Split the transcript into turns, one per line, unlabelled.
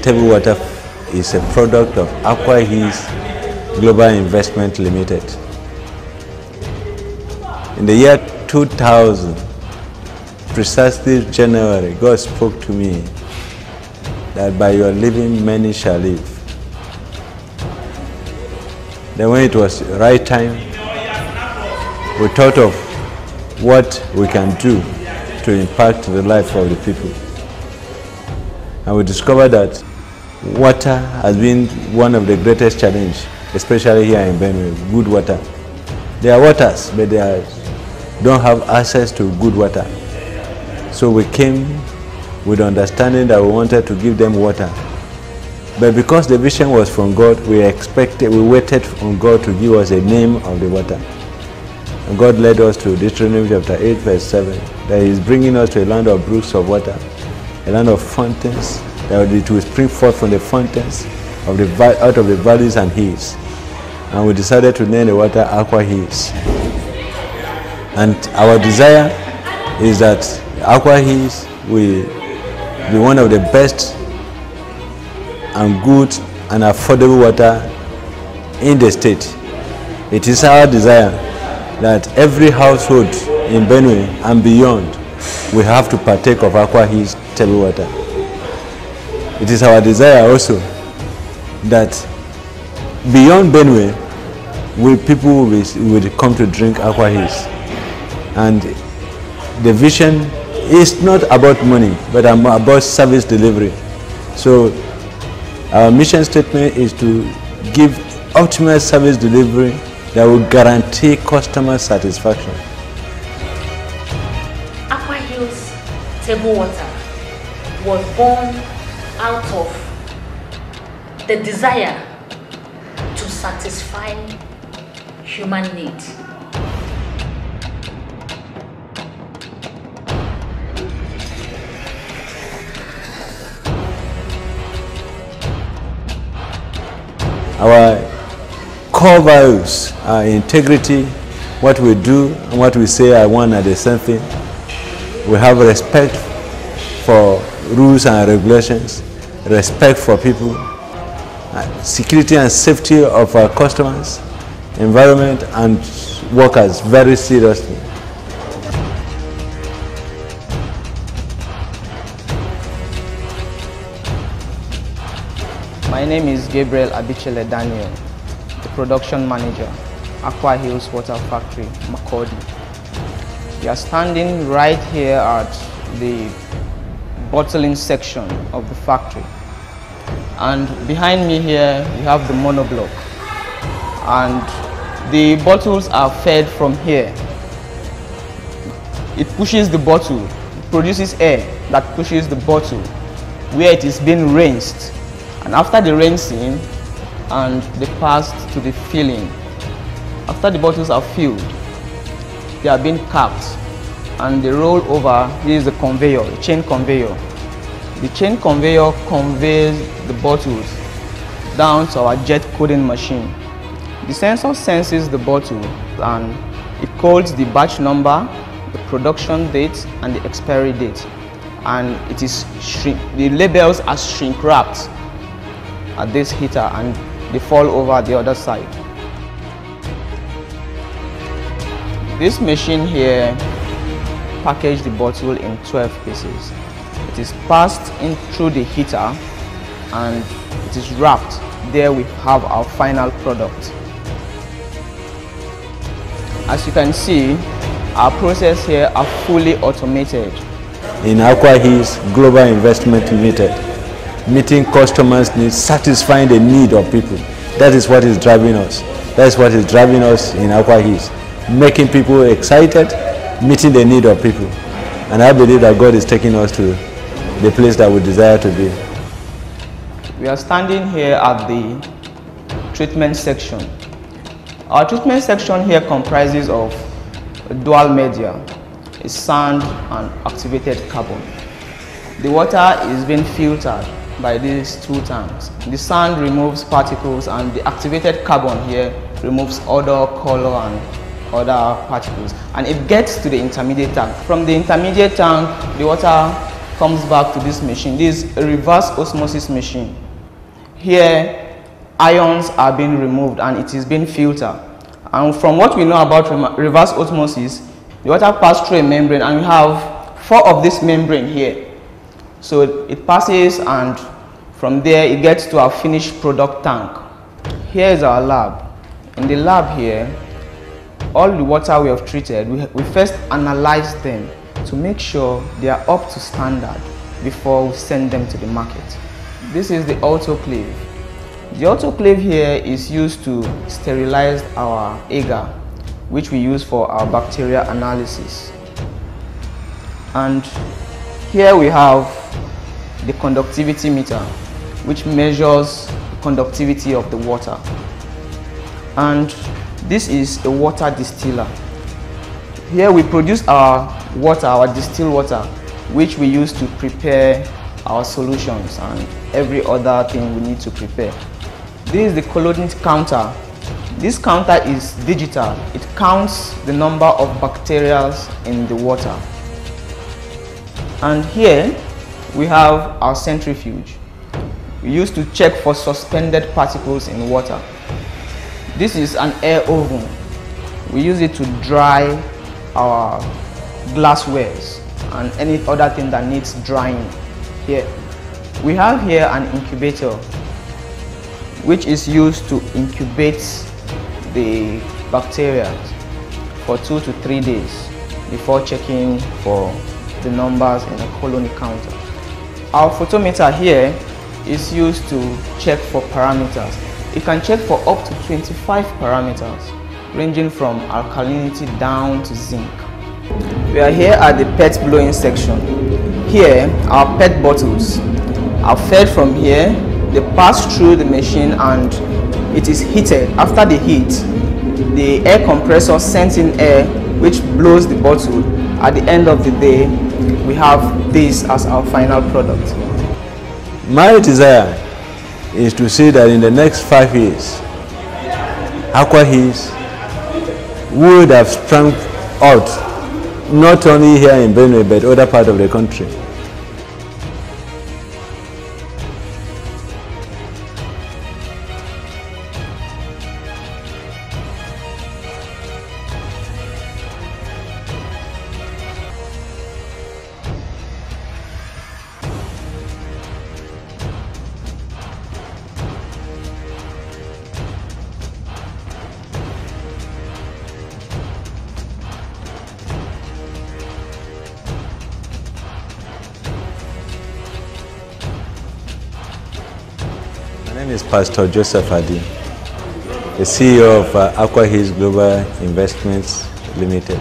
Table water is a product of Aqua Hills Global Investment Limited. In the year 2000, precisely January, God spoke to me that by your living many shall live. Then when it was right time, we thought of what we can do to impact the life of the people. And we discovered that water has been one of the greatest challenges, especially here in Benue, good water. There are waters, but they are, don't have access to good water. So we came with understanding that we wanted to give them water. But because the vision was from God, we expected, we waited on God to give us a name of the water. And God led us to Deuteronomy chapter 8, verse 7, that He is bringing us to a land of brooks of water, a land of fountains, that it will spring forth from the fountains of the, out of the valleys and hills. And we decided to name the water Aqua Hills. And our desire is that Aqua Hills will be one of the best and good and affordable water in the state. It is our desire that every household in Benue and beyond will have to partake of Aqua Hills table water. It is our desire also that beyond Benue, will people will, will come to drink Aqua Hills. And the vision is not about money, but about service delivery. So our mission statement is to give optimal service delivery that will guarantee customer satisfaction.
Table Water was born out of the desire to satisfy human need.
Our core values are integrity, what we do and what we say are one and the same thing. We have respect for rules and regulations, respect for people, uh, security and safety of our customers, environment and workers very seriously.
My name is Gabriel Abichele Daniel, the production manager, Aqua Hills Water Factory, Makurdi. We are standing right here at the bottling section of the factory. And behind me here, we have the monoblock. And the bottles are fed from here. It pushes the bottle, it produces air that pushes the bottle where it is being rinsed and after the rinsing and they passed to the filling after the bottles are filled they are being capped. And they roll over this is the conveyor the chain conveyor. The chain conveyor conveys the bottles down to our jet coding machine. The sensor senses the bottle and it codes the batch number the production date and the expiry date. And it is shrink the labels are shrink wrapped at this heater and they fall over the other side. This machine here packaged the bottle in 12 pieces. It is passed in through the heater and it is wrapped. There we have our final product. As you can see, our process here are fully automated.
In Aqua Hills Global Investment Limited, meeting customers' needs, satisfying the need of people. That is what is driving us. That is what is driving us in Aqua Hills. Making people excited, meeting the need of people. And I believe that God is taking us to the place that we desire to be.
We are standing here at the treatment section. Our treatment section here comprises of dual media, sand and activated carbon. The water is being filtered by these two tanks. The sand removes particles and the activated carbon here removes odor, color and other particles. And it gets to the intermediate tank. From the intermediate tank, the water comes back to this machine. This is a reverse osmosis machine. Here, ions are being removed and it is being filtered. And from what we know about reverse osmosis, the water passes through a membrane and we have four of this membrane here. So it passes and from there it gets to our finished product tank. Here is our lab. In the lab here, all the water we have treated, we, we first analyze them to make sure they are up to standard before we send them to the market. This is the autoclave. The autoclave here is used to sterilize our agar, which we use for our bacteria analysis. And here we have the conductivity meter, which measures conductivity of the water. And this is a water distiller. Here we produce our water, our distilled water, which we use to prepare our solutions and every other thing we need to prepare. This is the colony counter. This counter is digital. It counts the number of bacteria in the water. And here we have our centrifuge. We use to check for suspended particles in water. This is an air oven. We use it to dry our glasswares and any other thing that needs drying here. We have here an incubator which is used to incubate the bacteria for two to three days before checking for the numbers in a colony counter. Our photometer here is used to check for parameters. It can check for up to 25 parameters ranging from alkalinity down to zinc. We are here at the PET blowing section. Here, our PET bottles are fed from here they pass through the machine and it is heated. After the heat, the air compressor sends in air which blows the bottle. At the end of the day, we have this as our final product.
My desire is to see that in the next five years, Aqua Hills would have sprung out not only here in Benue but other part of the country. Is Pastor Joseph Adi, the CEO of uh, Aqua Hills Global Investments Limited.